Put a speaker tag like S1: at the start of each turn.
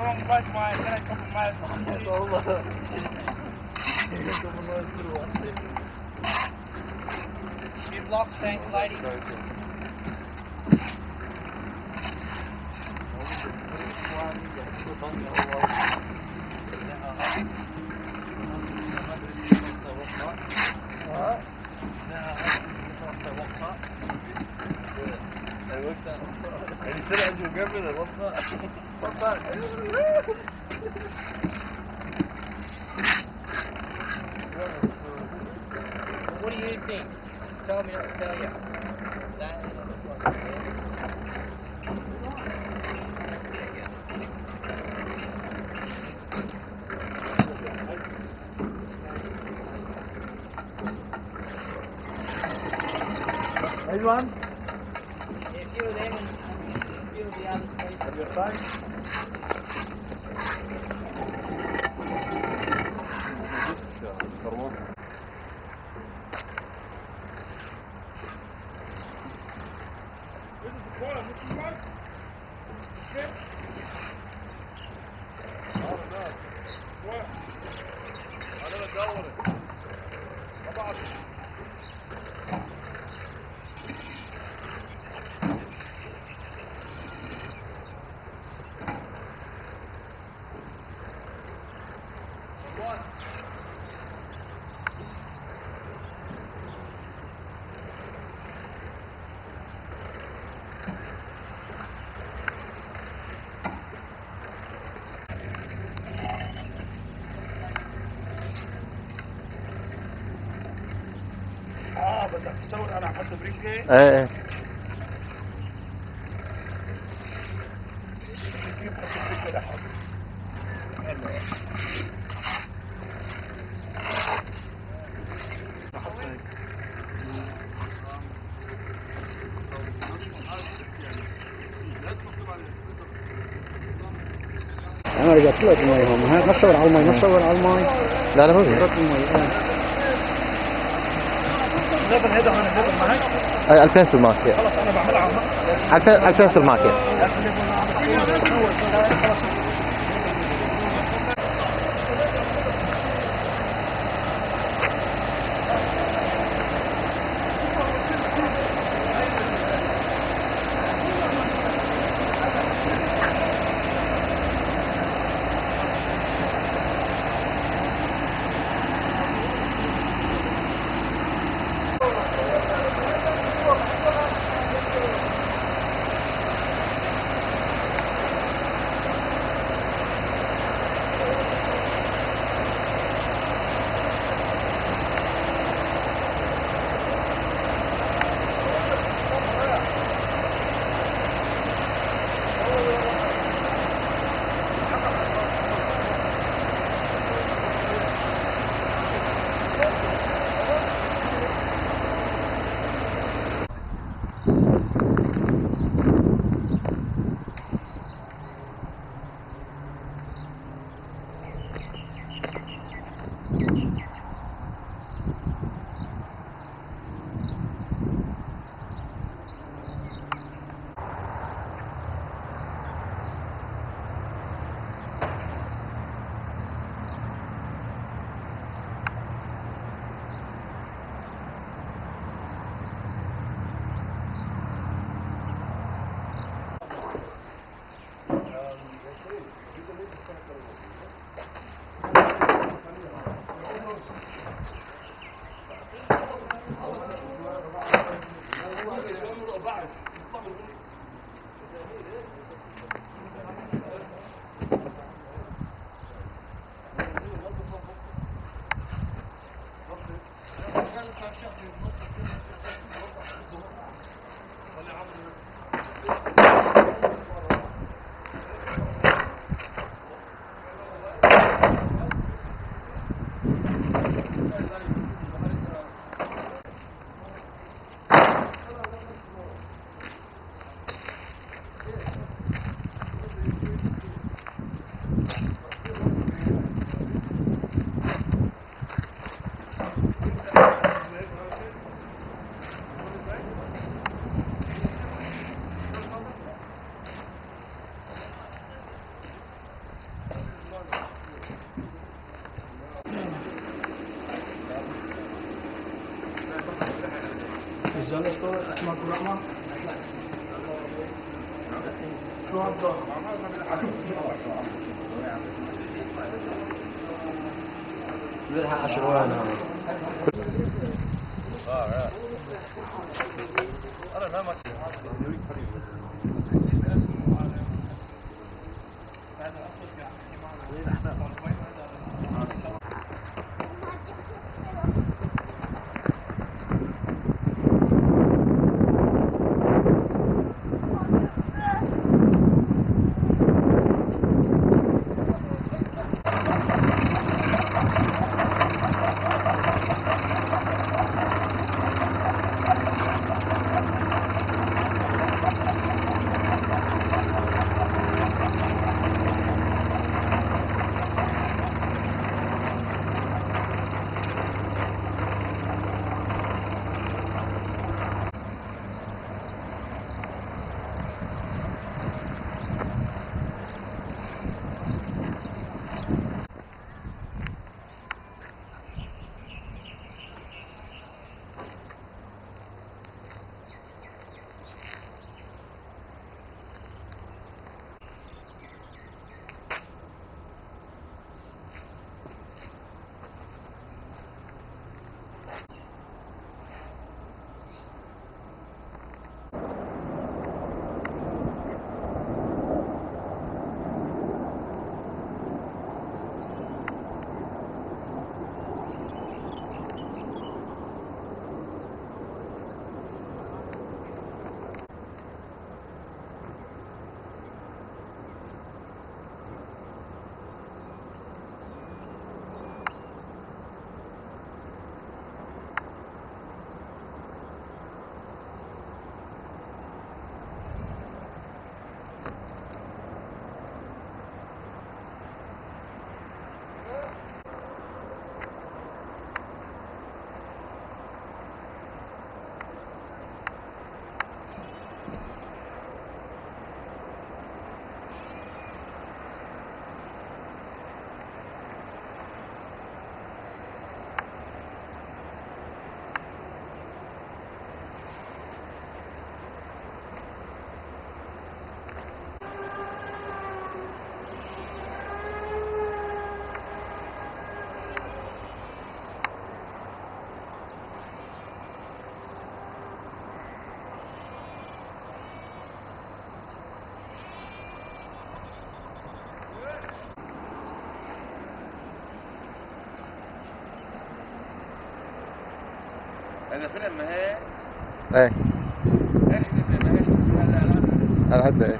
S1: wrong place, mate. Then I come mate. That's all.
S2: Come on, let's do one.
S1: Two blocks, thanks, lady.
S2: Alright. I looked at him. And he said, I'm doing good with it. What's up?
S1: what do you think? Tell me not to tell you.
S2: Anyone?
S1: If you're there, you'll be out of space.
S2: Have your phone?
S3: آه بدك تصور أنا عم حط برجلي. إيه
S4: أنا رجعت لك المي ها ما تصور على المي ما تصور على المي
S5: لا لا ما في
S3: هذا هون نزل معك
S5: 2000 سلماك
S3: خلص أنا بعملها عم.
S5: 2000 2000 سلماك لها عشر
S6: وأنا هي إيه. إيه شفتها لا لا
S7: على حد
S6: إيه.